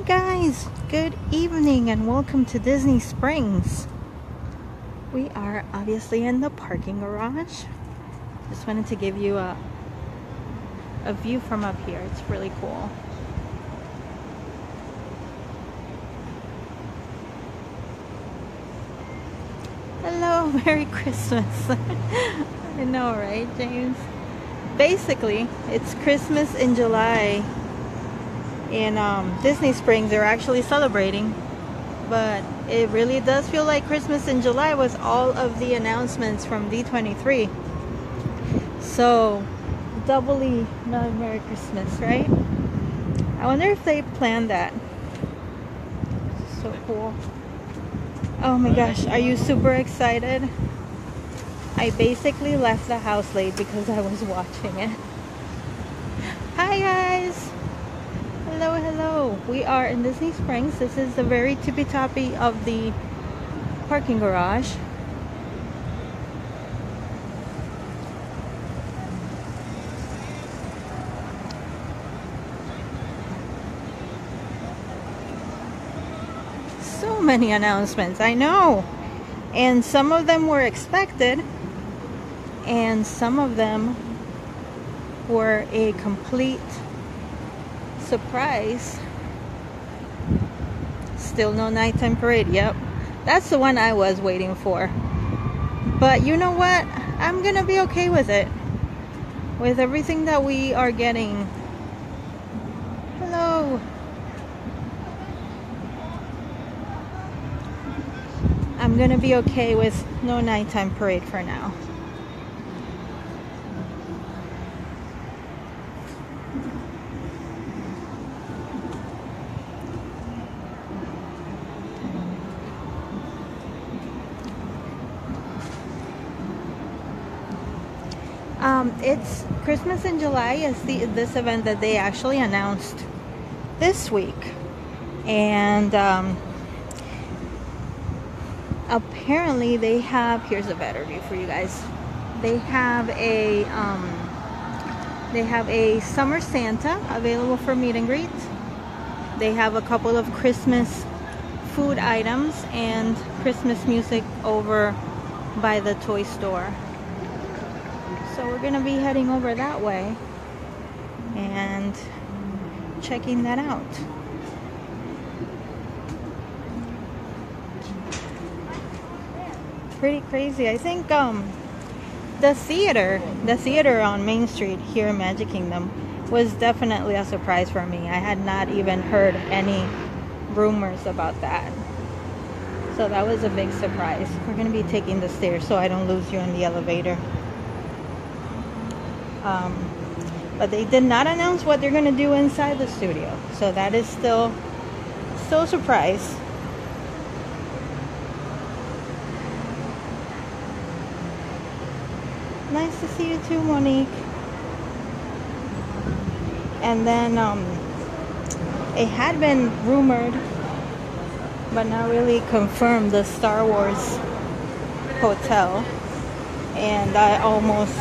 Hi guys, good evening and welcome to Disney Springs. We are obviously in the parking garage. Just wanted to give you a a view from up here. It's really cool. Hello, Merry Christmas. I know, right, James? Basically, it's Christmas in July in um, Disney Springs. They're actually celebrating, but it really does feel like Christmas in July with all of the announcements from D23. So, doubly not Merry Christmas, right? I wonder if they planned that. So cool. Oh my gosh, are you super excited? I basically left the house late because I was watching it. Hi guys! Hello, hello. We are in Disney Springs. This is the very tippy toppy of the parking garage. So many announcements, I know. And some of them were expected, and some of them were a complete surprise. Still no nighttime parade. Yep. That's the one I was waiting for. But you know what? I'm going to be okay with it. With everything that we are getting. Hello. I'm going to be okay with no nighttime parade for now. Um, it's Christmas in July is the this event that they actually announced this week, and um, apparently they have. Here's a better view for you guys. They have a um, they have a summer Santa available for meet and greet. They have a couple of Christmas food items and Christmas music over by the toy store. So we're going to be heading over that way and checking that out. Pretty crazy. I think um, the theater, the theater on Main Street here in Magic Kingdom was definitely a surprise for me. I had not even heard any rumors about that. So that was a big surprise. We're going to be taking the stairs so I don't lose you in the elevator. Um, but they did not announce what they're going to do inside the studio. So that is still still a surprise. Nice to see you too, Monique. And then um, it had been rumored, but not really confirmed, the Star Wars hotel. And I almost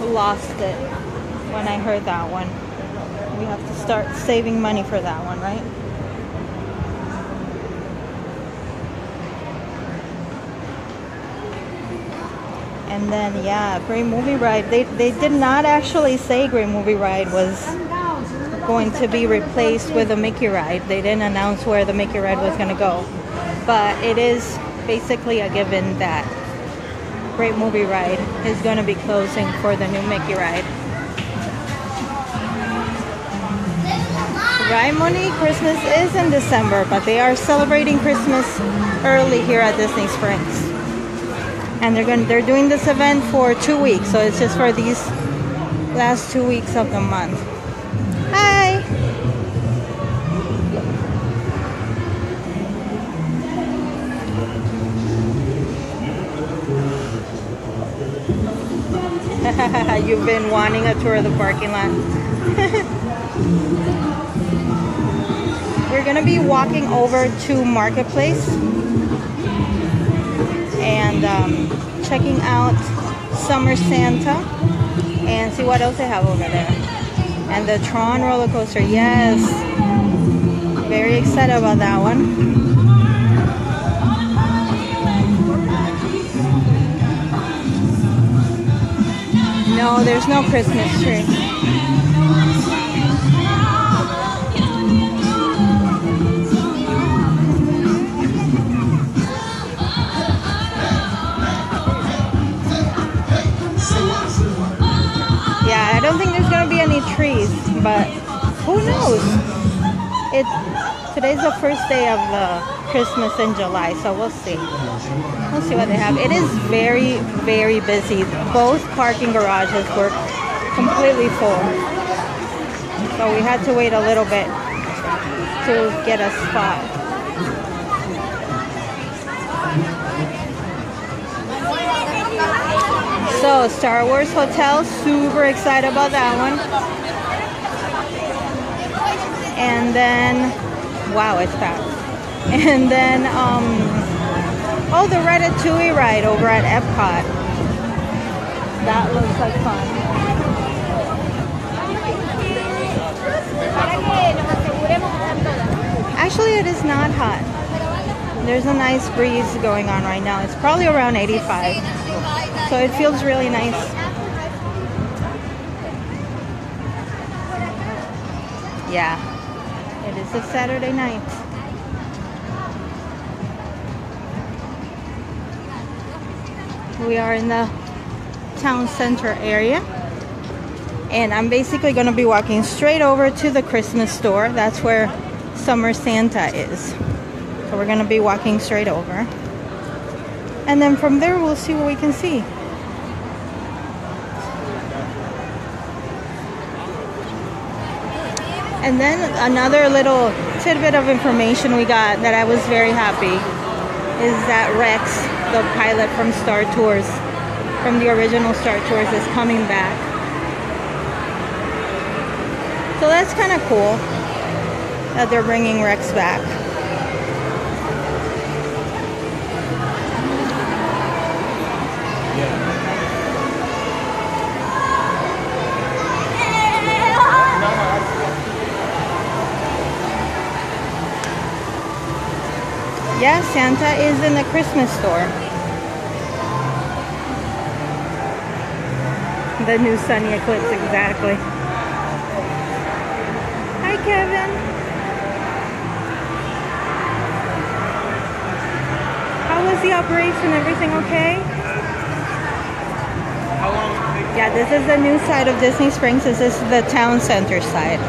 lost it when I heard that one. We have to start saving money for that one, right? And then yeah, Great Movie Ride. They they did not actually say Great Movie Ride was going to be replaced with a Mickey ride. They didn't announce where the Mickey ride was going to go. But it is basically a given that Great Movie Ride is going to be closing for the new Mickey ride. Right, Monique? Christmas is in December, but they are celebrating Christmas early here at Disney Springs. And they're going they're doing this event for two weeks, so it's just for these last two weeks of the month. You've been wanting a tour of the parking lot. We're gonna be walking over to Marketplace and um, checking out Summer Santa and see what else they have over there. And the Tron roller coaster, yes. Very excited about that one. No, there's no Christmas tree. Yeah, I don't think there's gonna be any trees, but who knows? It's today's the first day of the Christmas in July, so we'll see. We'll see what they have. It is very, very busy. Both parking garages were completely full. So we had to wait a little bit to get a spot. So Star Wars Hotel, super excited about that one. And then, wow, it's fast. And then, um, oh, the Ratatouille ride over at Epcot. That looks like fun. Actually, it is not hot. There's a nice breeze going on right now. It's probably around 85. So it feels really nice. Yeah, it is a Saturday night. We are in the town center area. And I'm basically going to be walking straight over to the Christmas store. That's where Summer Santa is. So we're going to be walking straight over. And then from there, we'll see what we can see. And then another little tidbit of information we got that I was very happy is that Rex, the pilot from Star Tours, from the original Star Tours, is coming back. So that's kind of cool that they're bringing Rex back. Yeah, Santa is in the Christmas store. The new Sonny Eclipse, exactly. Hi, Kevin. How was the operation? Everything okay? How long did it take? Yeah, this is the new side of Disney Springs. This is the town center side.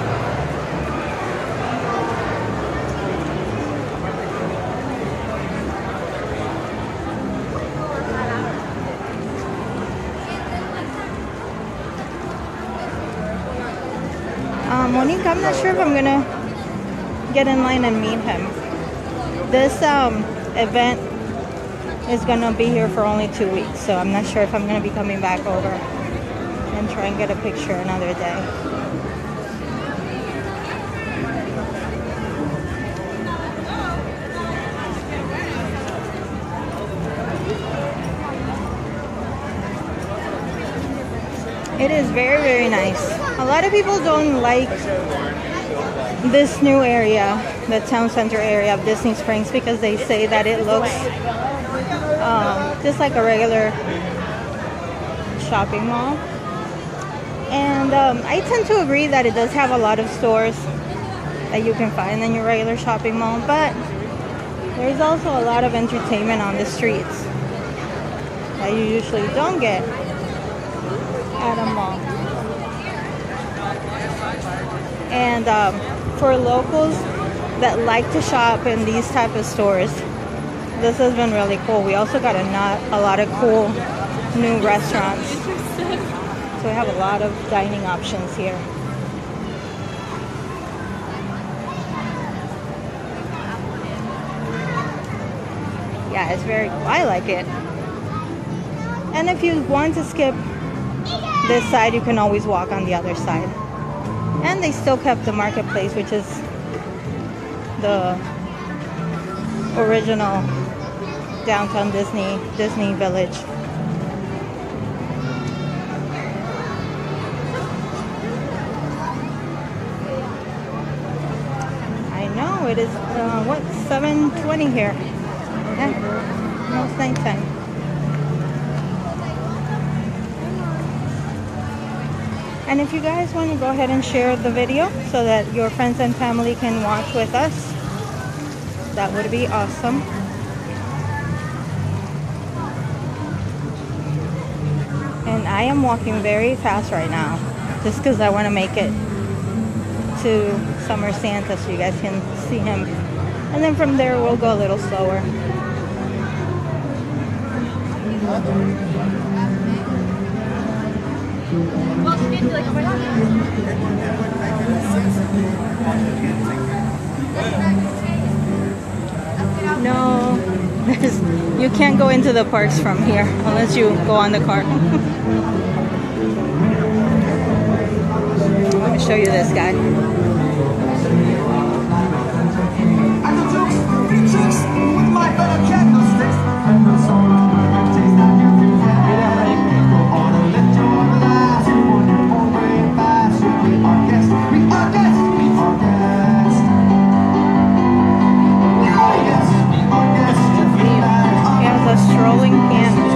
Monique, I'm not sure if I'm gonna get in line and meet him. This um, event is gonna be here for only two weeks, so I'm not sure if I'm gonna be coming back over and try and get a picture another day. It is very, very nice. A lot of people don't like this new area, the town center area of Disney Springs, because they say that it looks um, just like a regular shopping mall. And um, I tend to agree that it does have a lot of stores that you can find in your regular shopping mall, but there's also a lot of entertainment on the streets that you usually don't get at a mall. And um, for locals that like to shop in these type of stores, this has been really cool. We also got a, not, a lot of cool new restaurants. So we have a lot of dining options here. Yeah, it's very. I like it. And if you want to skip this side, you can always walk on the other side. And they still kept the marketplace, which is the original downtown Disney Disney Village. I know It is, uh, what, 7.20 here. Yeah, almost nighttime. And if you guys want to go ahead and share the video so that your friends and family can watch with us, that would be awesome. And I am walking very fast right now just because I want to make it to Summer Santa so you guys can see him. And then from there we'll go a little slower. No, you can't go into the parks from here unless you go on the car. Let me show you this guy. Has a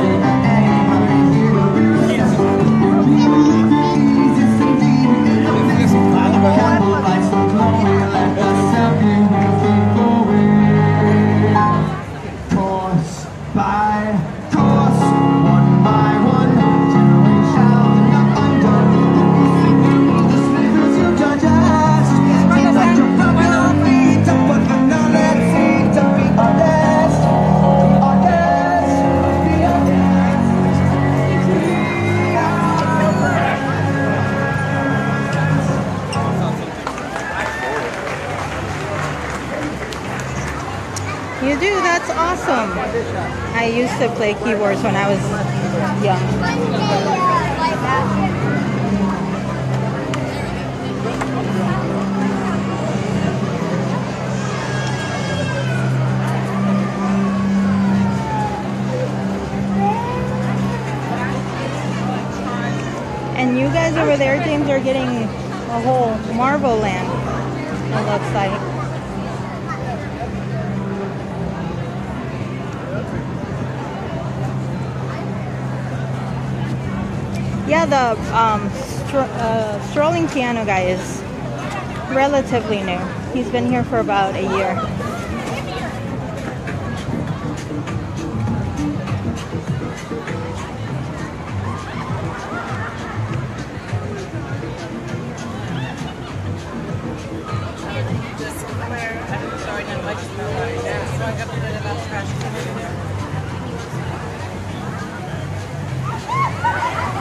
piano guy is relatively new. He's been here for about a year.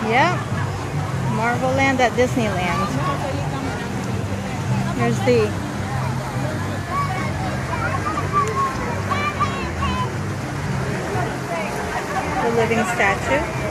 Yep. Marvel Land at Disneyland. The living statue.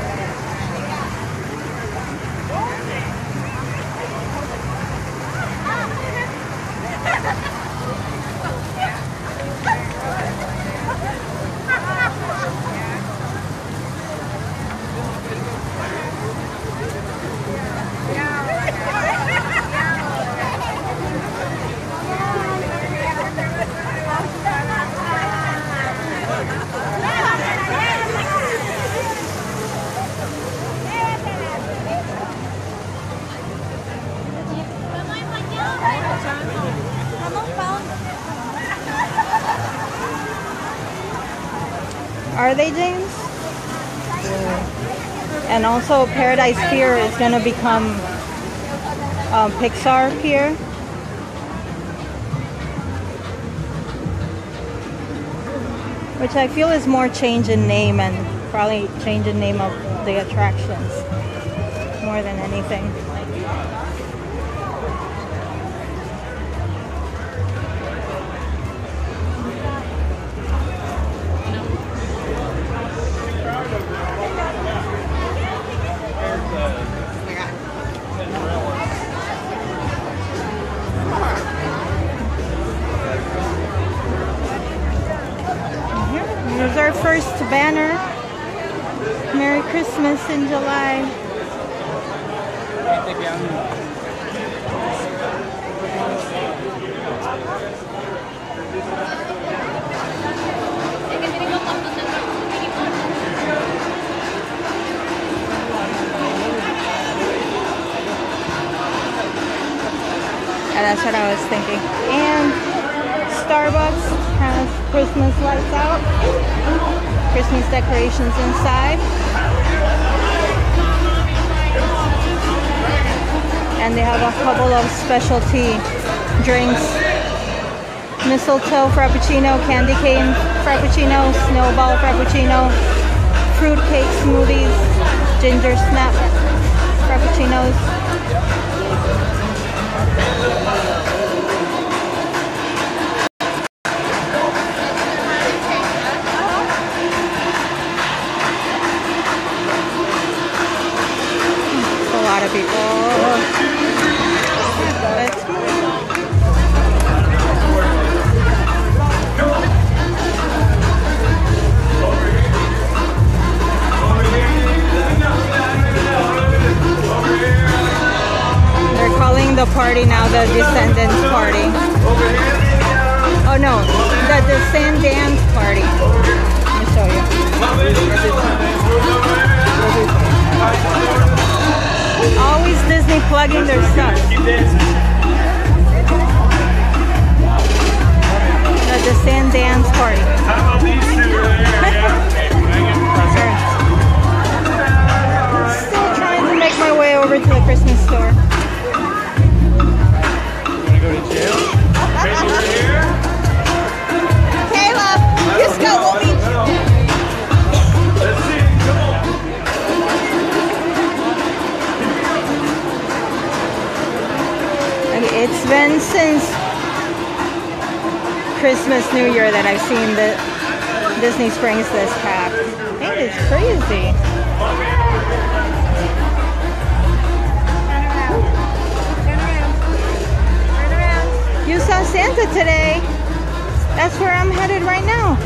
Are they, James? And also, Paradise Pier is going to become um, Pixar Pier. Which I feel is more change in name and probably change in name of the attractions more than anything. What I was thinking. And Starbucks has Christmas lights out, Christmas decorations inside. And they have a couple of specialty drinks. Mistletoe Frappuccino, candy cane Frappuccino, snowball Frappuccino, fruit cake smoothies, ginger snap Frappuccinos. Over to the Christmas store. It's been since Christmas, New Year that I've seen the Disney Springs this packed. It is crazy. Santa today. That's where I'm headed right now.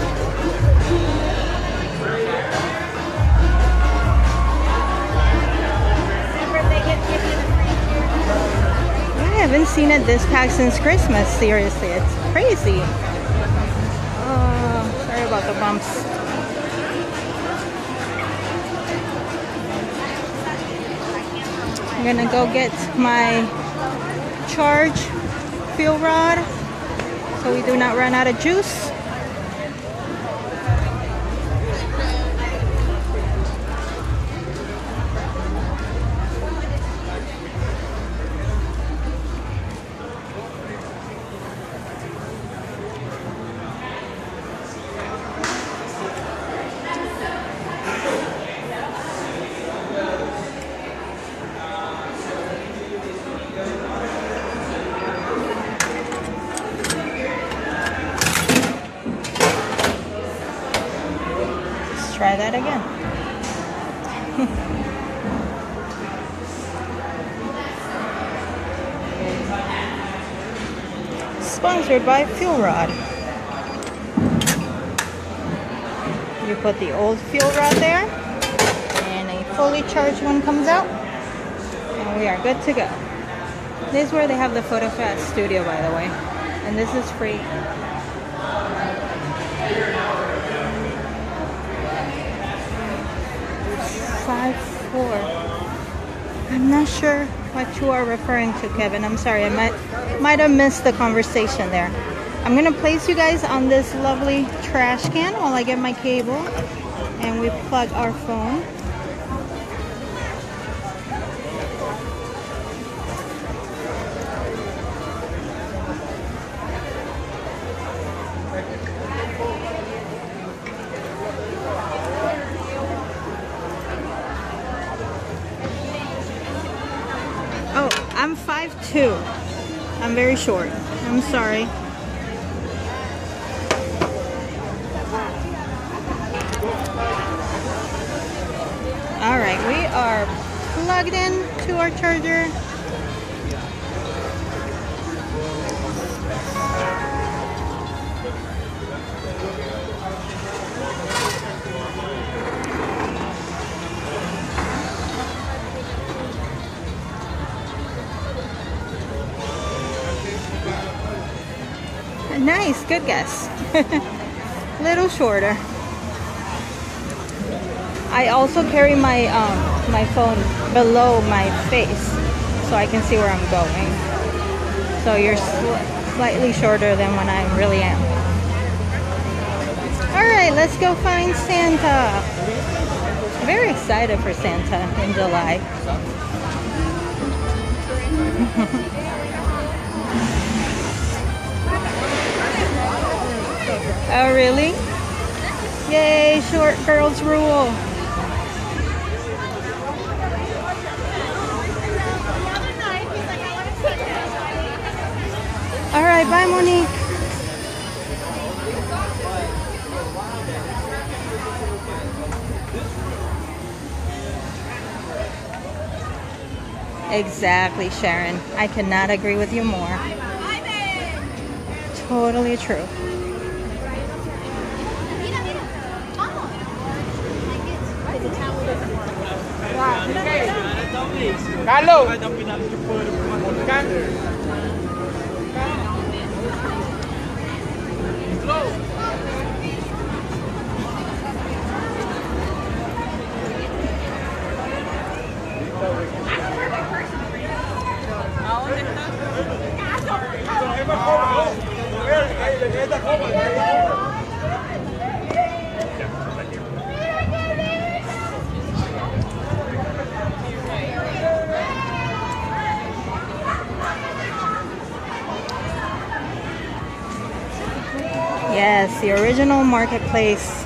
I haven't seen it this packed since Christmas. Seriously, it's crazy. Oh, sorry about the bumps. I'm gonna go get my charge fuel rod so we do not run out of juice. Let's try that again. Sponsored by Fuel Rod. You put the old fuel rod there, and a fully charged one comes out, and we are good to go. This is where they have the Photo Fest studio, by the way, and this is free. Five four. I'm not sure what you are referring to, Kevin. I'm sorry. I might might have missed the conversation there. I'm gonna place you guys on this lovely trash can while I get my cable and we plug our phone. Very short. I'm sorry. All right, we are plugged in to our charger. Guess. Little shorter. I also carry my um, my phone below my face so I can see where I'm going. So you're sl- slightly shorter than when I really am. All right, let's go find Santa. Very excited for Santa in July. oh, really? Yay, short girls rule. All right, bye, Monique. Exactly, Sharon. I cannot agree with you more. Totally true. Calou! Vai dar um de pra uma Calou! Aonde está? Ele é. Yes, the original marketplace,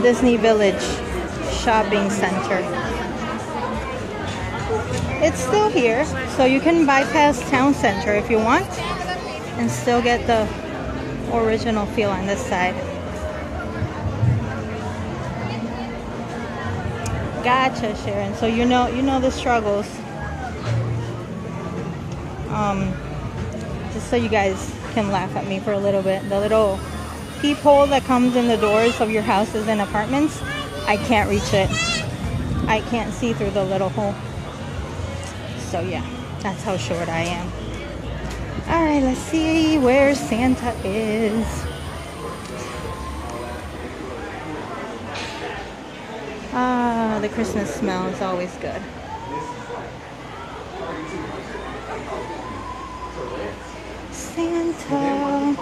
Disney Village shopping center. It's still here, so you can bypass town center if you want and still get the original feel on this side. Gotcha, Sharon. So you know you know the struggles. Um, just so you guys can laugh at me for a little bit. The little peephole that comes in the doors of your houses and apartments, I can't reach it. I can't see through the little hole. So yeah, that's how short I am. All right, let's see where Santa is. Ah, the Christmas smell is always good. Santa.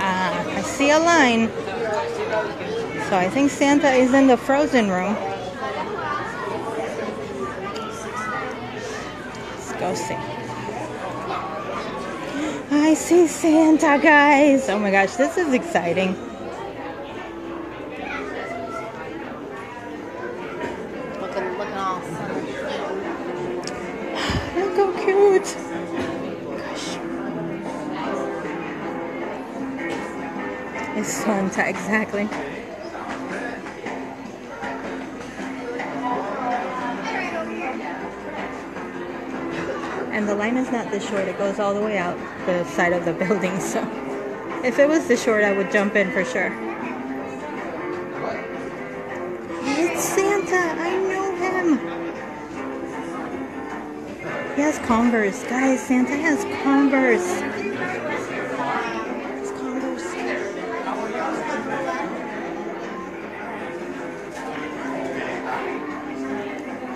Ah, I see a line. So I think Santa is in the frozen room. Go see. I see Santa, guys. Oh my gosh, this is exciting. Looking, looking all Look how cute. Gosh. It's Santa, exactly. The line is not this short, it goes all the way out the side of the building, so if it was this short, I would jump in for sure. It's Santa, I know him. He has Converse. Guys, Santa has Converse.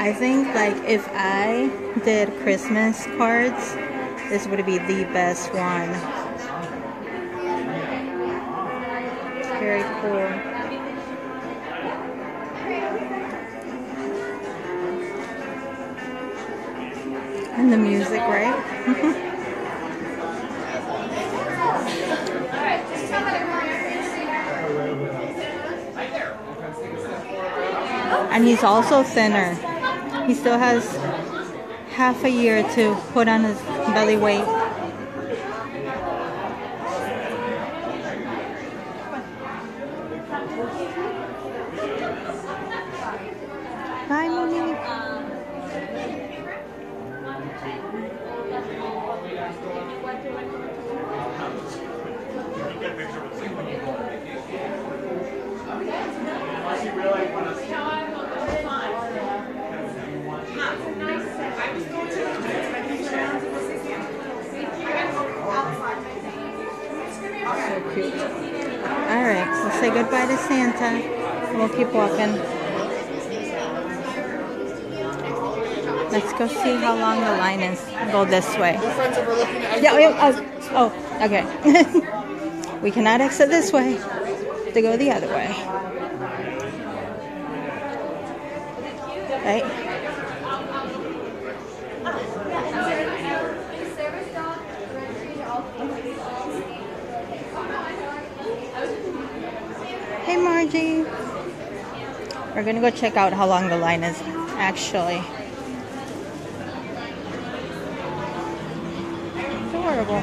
I think like if I did Christmas cards, this would be the best one. Very cool. And the music, right? and he's also thinner. He still has half a year to put on his belly weight. Bye, Monique. Goodbye to Santa. We'll keep walking. Let's go see how long the line is. Go this way. Yeah, yeah, oh, oh, okay. we cannot exit this way. To go the other way. Right? Hey Margie. We're gonna go check out how long the line is actually. Adorable.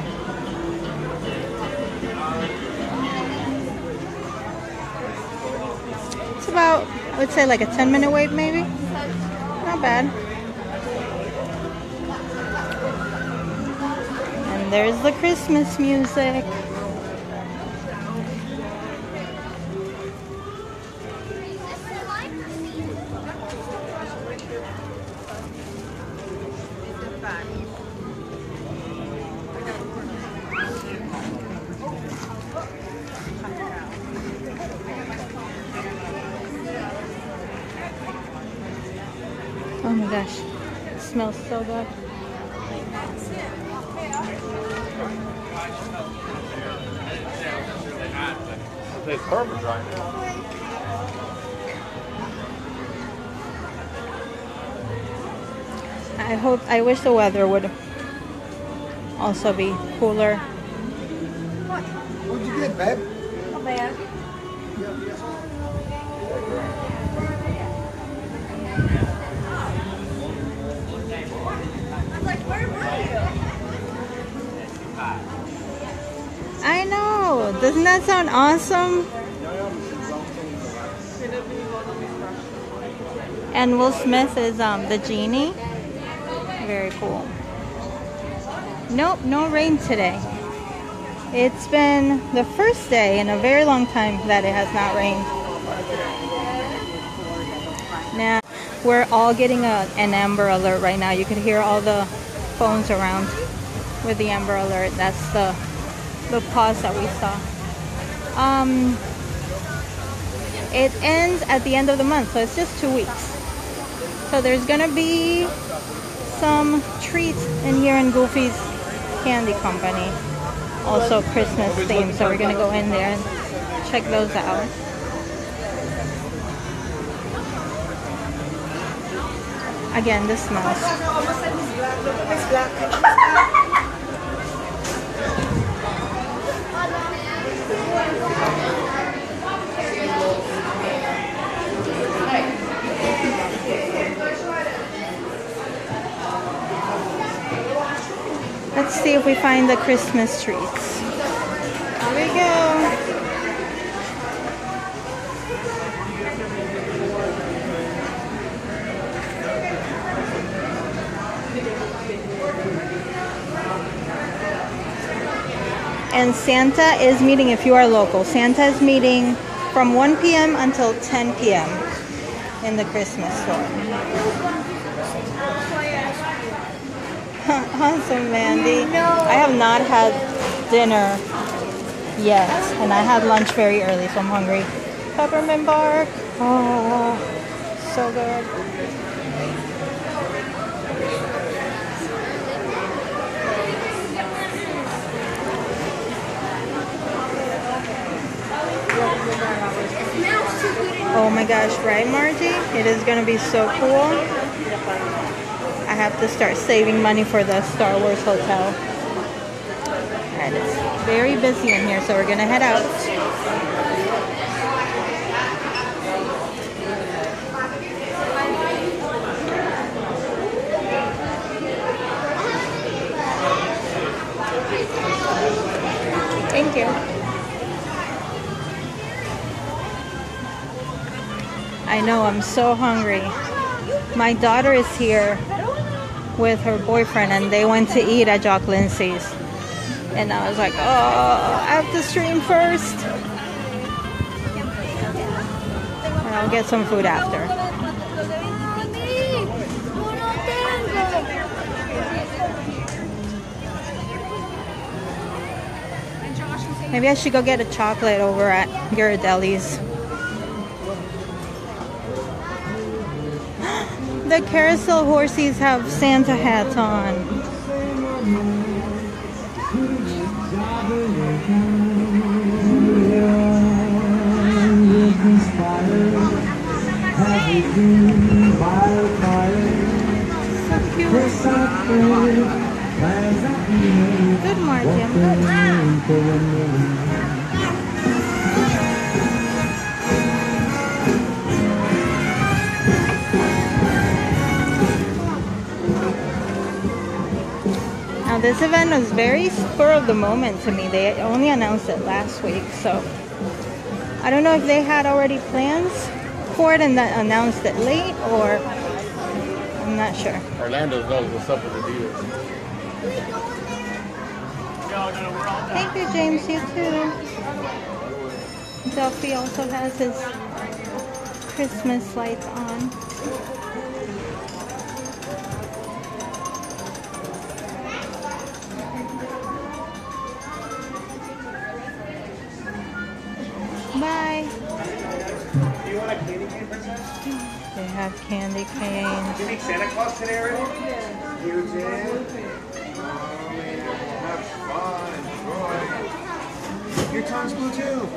It's about, I would say, like a 10 minute wait, maybe. Not bad. And there's the Christmas music. Oh my gosh, it smells so good. It's perfect right now. I hope, I wish the weather would also be cooler. What'd you get, babe? I doesn't that sound awesome? And Will Smith is um, the genie. Very cool. Nope, no rain today. It's been the first day in a very long time that it has not rained. Now, we're all getting a, an Amber Alert right now. You can hear all the phones around with the Amber Alert. That's the the pause that we saw. Um, it ends at the end of the month, so it's just two weeks. So there's gonna be some treats in here in Goofy's Candy Company. Also Christmas themed, so we're gonna go in there and check those out. Again, this smells. Let's see if we find the Christmas treats. Here we go. And Santa is meeting if you are local. Santa is meeting from 1 p.m. until 10 p.m. in the Christmas store. Awesome, Mandy. I have not had dinner yet, and I had lunch very early, so I'm hungry. Peppermint bark. Oh, so good. Oh my gosh, right, Margie? It is going to be so cool. Have to start saving money for the Star Wars hotel. And it's very busy in here, so we're gonna head out. Thank you. I know, I'm so hungry. My daughter is here with her boyfriend and they went to eat at Jock Lindsey's. And I was like, oh, I have to stream first. And I'll get some food after. Maybe I should go get a chocolate over at Ghirardelli's. The carousel horses have Santa hats on. So cute. Good Martin. This event was very spur of the moment to me. They only announced it last week, so I don't know if they had already plans for it and then announced it late or I'm not sure. Orlando knows what's up with the deal. Thank you, James. You too. Duffy also has his Christmas lights on. They have candy canes. Did you make Santa Claus today already? You did? Oh man, have fun, enjoy. Your tongue's blue too.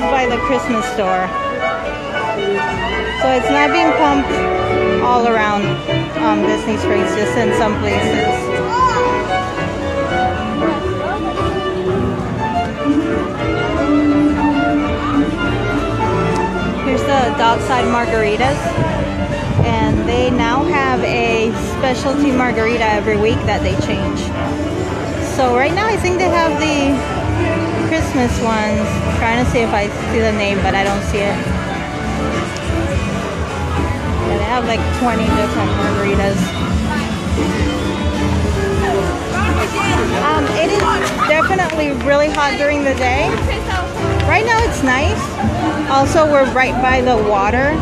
By the Christmas store. So it's not being pumped all around um, Disney Springs, just in some places. Here's the Dockside Margaritas. And they now have a specialty margarita every week that they change. So right now I think they have the Christmas ones. trying to see if I see the name, but I don't see it. Yeah, they have like 20 different margaritas. Um, it is definitely really hot during the day. Right now it's nice. Also, we're right by the water,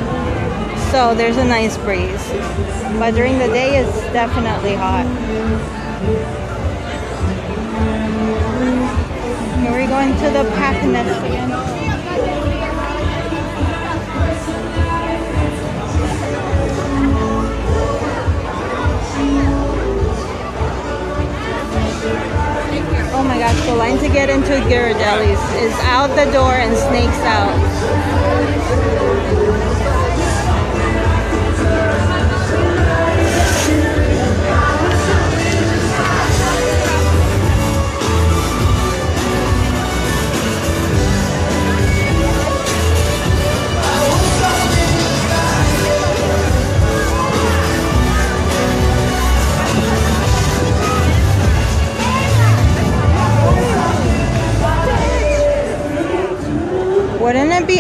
so there's a nice breeze. But during the day, it's definitely hot. Going to the Pacanettes again. Oh my gosh, the line to get into Ghirardelli's is out the door and snakes out.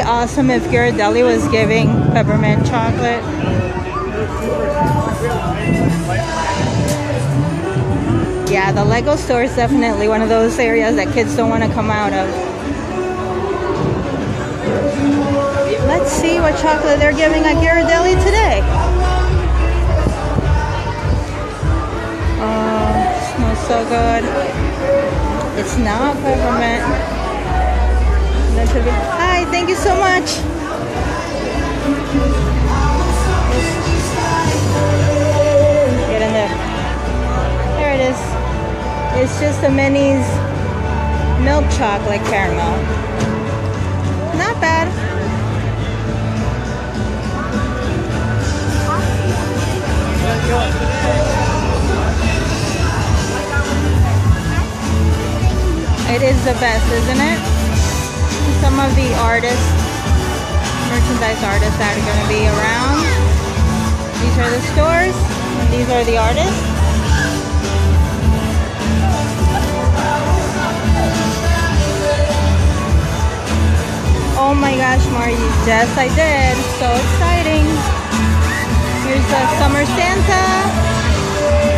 Awesome if Ghirardelli was giving peppermint chocolate. Yeah, the Lego store is definitely one of those areas that kids don't want to come out of. Let's see what chocolate they're giving at Ghirardelli today. Oh, smells so good. It's not peppermint. Hi, thank you so much. Get in there. There it is. It's just a Minnie's milk chocolate caramel. Not bad. It is the best, isn't it? Some of the artists, merchandise artists that are going to be around. These are the stores, and these are the artists. Oh my gosh, Marty. Yes, I did. So exciting. Here's the Summer Santa.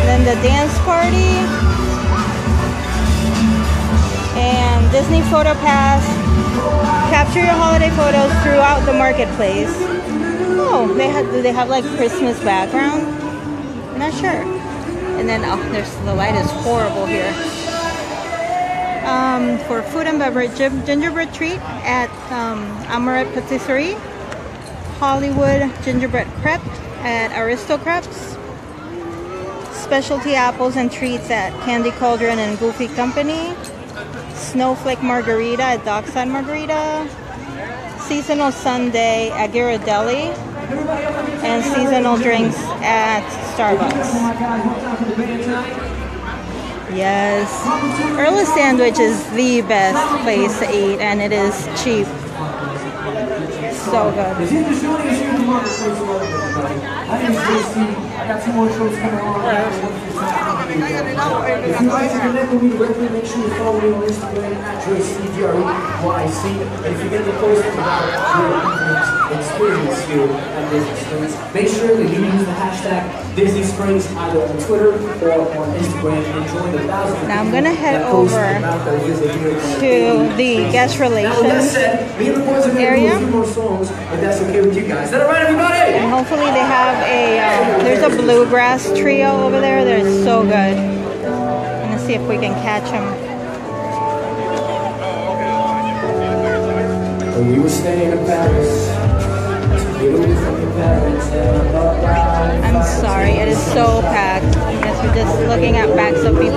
Then the dance party. And Disney Photo Pass. Capture your holiday photos throughout the marketplace. Oh, they have do they have like Christmas background? I'm not sure. And then oh there's the light is horrible here um, for food and beverage gingerbread treat at um, Amorette Patisserie, Hollywood gingerbread crepe at AristoCrepes, specialty apples and treats at Candy Cauldron and Goofy Company, snowflake margarita at Dockside Margarita, seasonal sundae at Ghirardelli, and seasonal drinks at Starbucks. Yes. Earl's Sandwich is the best place to eat and it is cheap. So good. The Ginger Shorty is here in the marketplace a little bit, everybody. My name is JC. I got two more shows coming on. If you guys are connecting with me directly, make sure you follow me on Instagram at JCDREYC. And if you're going to post about your experience here at Disney Springs, make sure that you use the hashtag Disney Springs either on Twitter or on Instagram and join the thousands Now I'm gonna head over about their visit here at To the guest now, with that relations said, me and the boys are going to do area. a few more songs, if that's okay with you guys. Is that all right, everybody? And hopefully they have a, um, there's a bluegrass trio over there. They're so good. I'm gonna see if we can catch them. When we were staying in Paris, you were from your parents, and I thought, wow, if I'm sorry, it is so packed. Guess we're just looking at backs of people.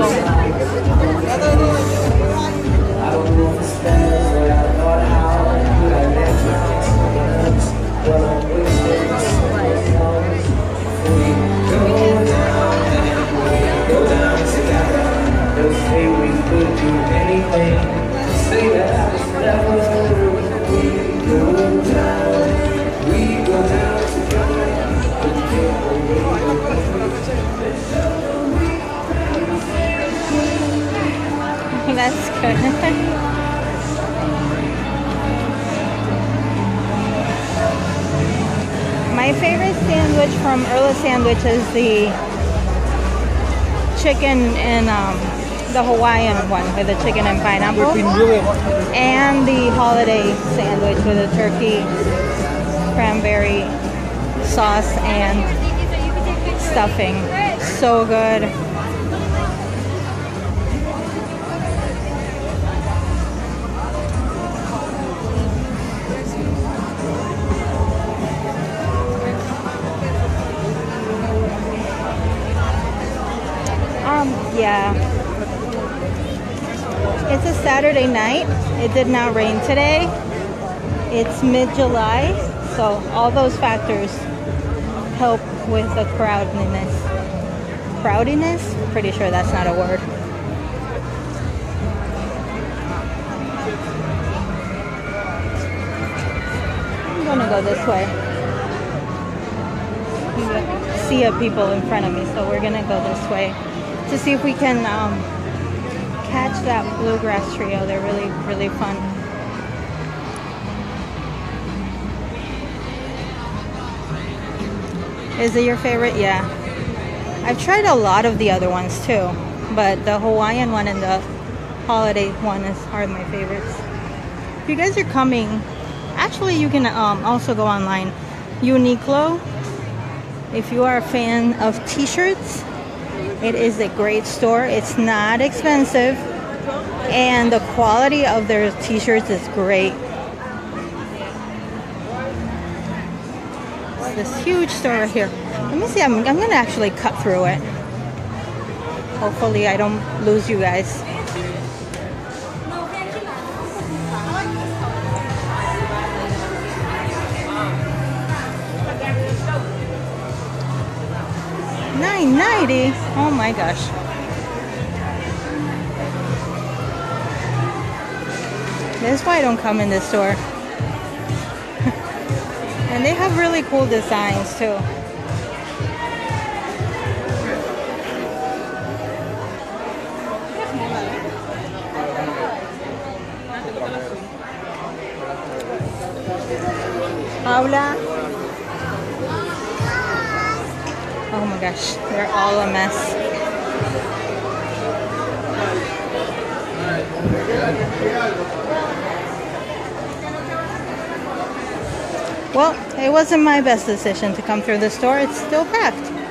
Is the chicken and um, the Hawaiian one with the chicken and pineapple, and the holiday sandwich with the turkey, cranberry sauce, and stuffing. So good. Saturday night. It did not rain today. It's mid-July, so all those factors help with the crowdiness. Crowdiness? Pretty sure that's not a word. I'm gonna go this way. Sea of people in front of me, so we're gonna go this way to see if we can um, catch that bluegrass trio. They're really, really fun. Is it your favorite? Yeah. I've tried a lot of the other ones too, but the Hawaiian one and the holiday one is are my favorites. If you guys are coming, actually you can um, also go online. Uniqlo, if you are a fan of t-shirts, it is a great store. It's not expensive, and the quality of their t-shirts is great. this huge store right here. Let me see, I'm, I'm gonna actually cut through it. Hopefully I don't lose you guys. Nine ninety. Oh my gosh. That's why I don't come in this store. And they have really cool designs too. Paula. Oh my gosh, they're all a mess. Well, it wasn't my best decision to come through the store. It's still packed.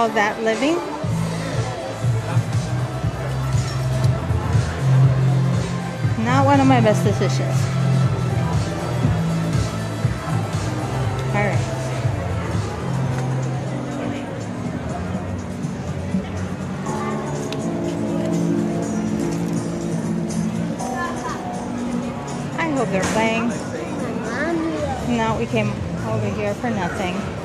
Called That Living. Not one of my best decisions. All right. I hope they're playing. No, we came over here for nothing.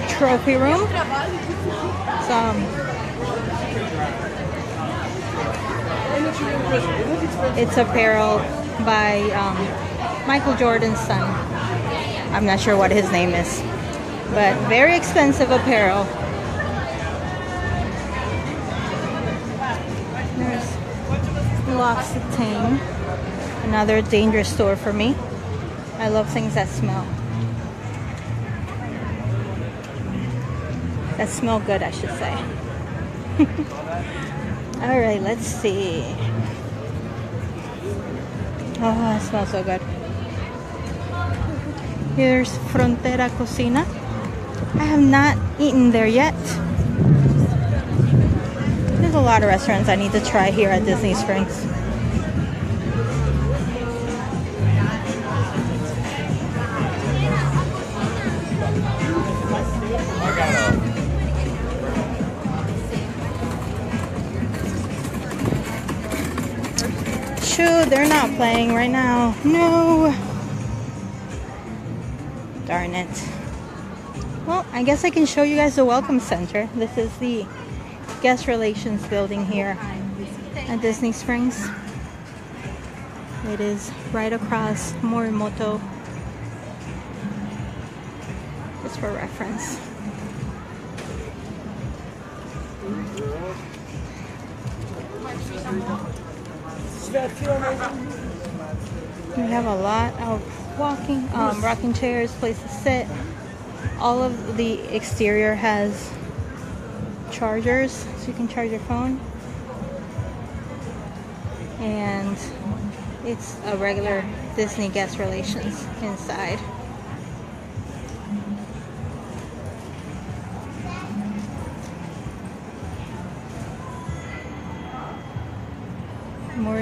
The trophy room. Some it's apparel by um, Michael Jordan's son. I'm not sure what his name is, but very expensive apparel. There's L'Occitane, another dangerous store for me. I love things that smell. That smell good, I should say. All right, let's see. Oh, it smells so good. Here's Frontera Cocina. I have not eaten there yet. There's a lot of restaurants I need to try here at Disney Springs. They're not playing right now. No. Darn it. Well, I guess I can show you guys the Welcome Center. This is the guest relations building here at Disney Springs. It is right across Morimoto. Just for reference. We have a lot of walking, um, rocking chairs, place to sit. All of the exterior has chargers, so you can charge your phone. And it's a regular Disney guest relations inside.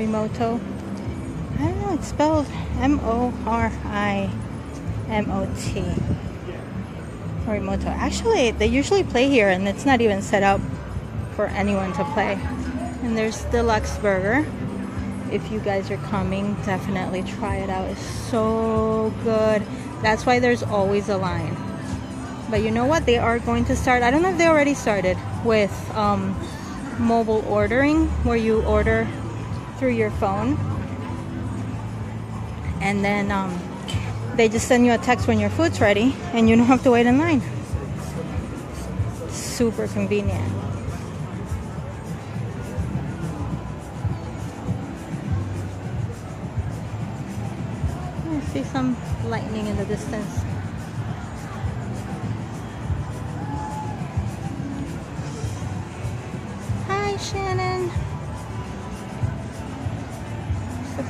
Morimoto. I don't know, it's spelled M O R I M O T. Morimoto. Actually, they usually play here and it's not even set up for anyone to play. And there's D-Luxe Burger. If you guys are coming, definitely try it out. It's so good. That's why there's always a line. But you know what? They are going to start. I don't know if they already started with um, mobile ordering, where you order through your phone, and then um, they just send you a text when your food's ready, and you don't have to wait in line. Super convenient. I see some lightning in the distance.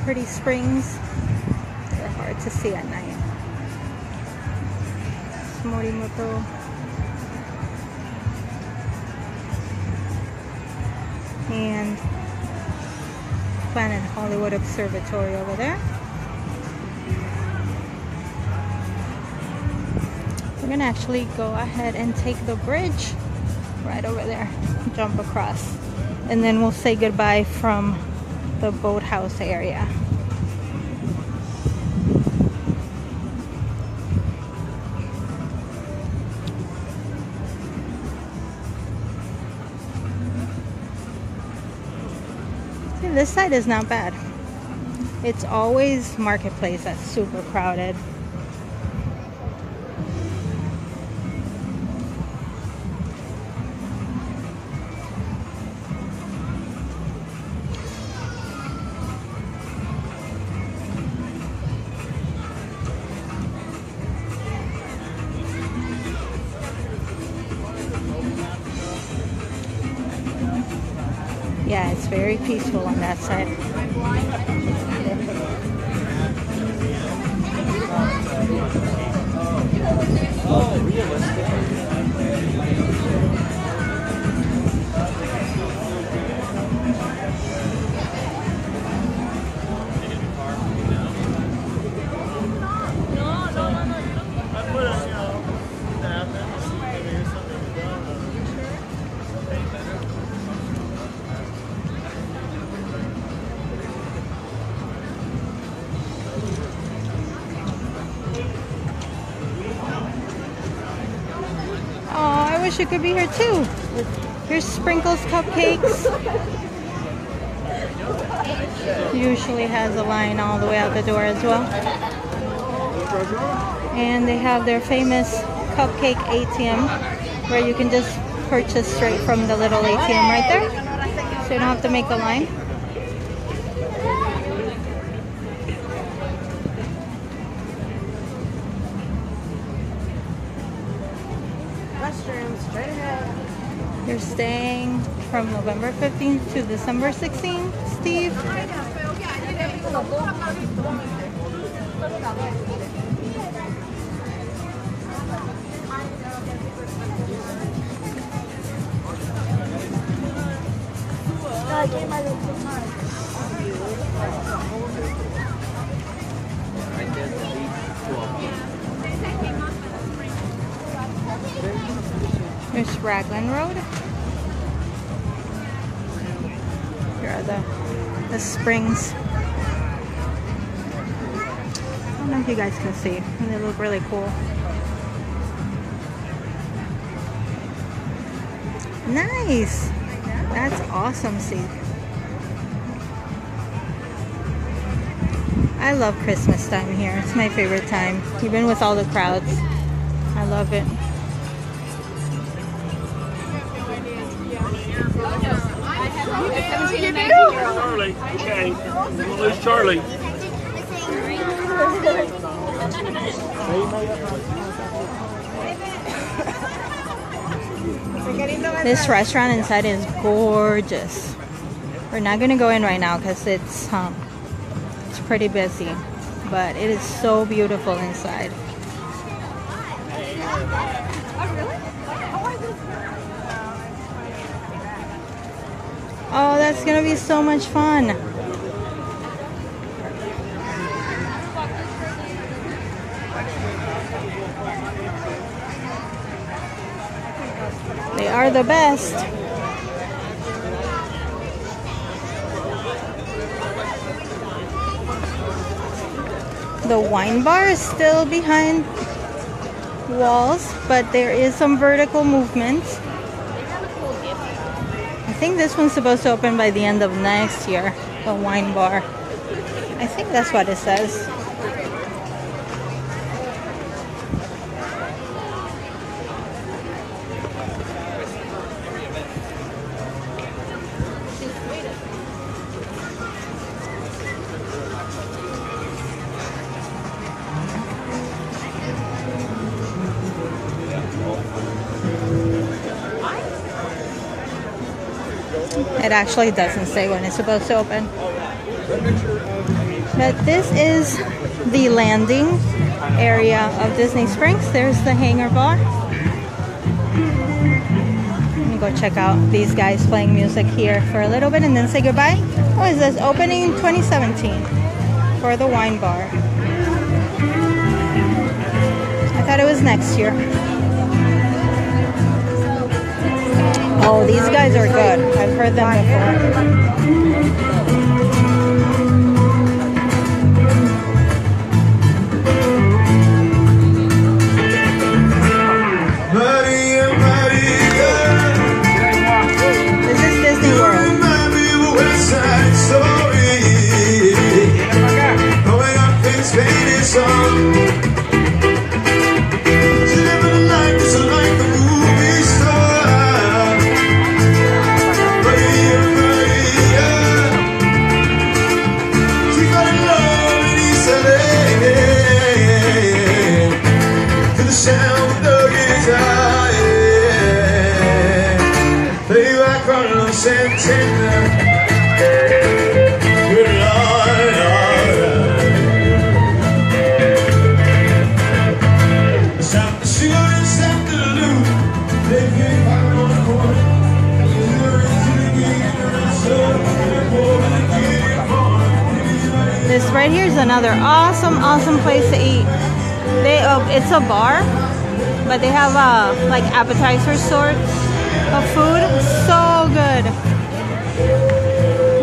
Pretty springs. They're hard to see at night. Morimoto. And Planet Hollywood Observatory over there. We're gonna actually go ahead and take the bridge right over there, jump across, and then we'll say goodbye from the boathouse area. This side is not bad. It's always marketplace that's super crowded. Very peaceful on that side. You could be here too. Here's sprinkles cupcakes. Usually has a line all the way out the door as well. And they have their famous cupcake ATM where you can just purchase straight from the little ATM right there. So you don't have to make a line. November 15th to December 16th, Steve? There's Raglan Road. The the springs. I don't know if you guys can see. and They look really cool. Nice. That's awesome, see. I love Christmas time here. It's my favorite time, even with all the crowds. I love it. Lose Charlie. This restaurant inside is gorgeous. We're not gonna go in right now because it's um, it's pretty busy, but it is so beautiful inside. Oh, that's gonna be so much fun. Are the best. The wine bar is still behind walls, but there is some vertical movement. I think this one's supposed to open by the end of next year, the wine bar. I think that's what it says. Actually doesn't say when it's supposed to open. But this is the landing area of Disney Springs. There's the hangar bar. Let me go check out these guys playing music here for a little bit and then say goodbye. Oh, it says opening 2017 for the wine bar. I thought it was next year. Oh, these guys are good. I've heard them before. Maria, Maria, This is Disney World. This right here is another awesome, awesome place to eat. They uh, it's a bar, but they have uh, like appetizer sorts of food. So good.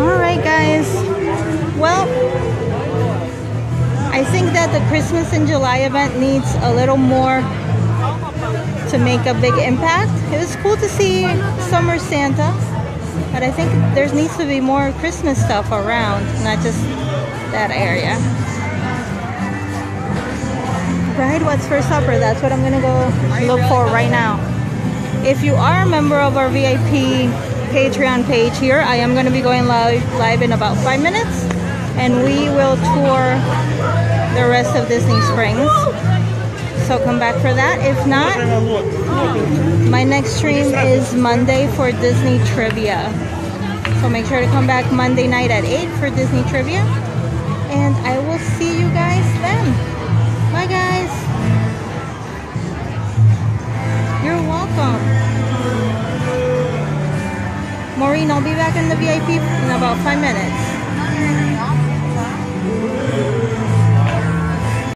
All right, guys. Well, I think that the Christmas in July event needs a little more to make a big impact. It was cool to see Summer Santa, but I think there needs to be more Christmas stuff around, not just that area. Right, what's for supper? That's what I'm gonna go look for right now. If you are a member of our VIP Patreon page here, I am gonna be going live live in about five minutes, and we will tour the rest of Disney Springs. So come back for that. If not, my next stream is Monday for Disney Trivia. So make sure to come back Monday night at 8 for Disney Trivia. And I will Maureen, I'll be back in the VIP in about five minutes.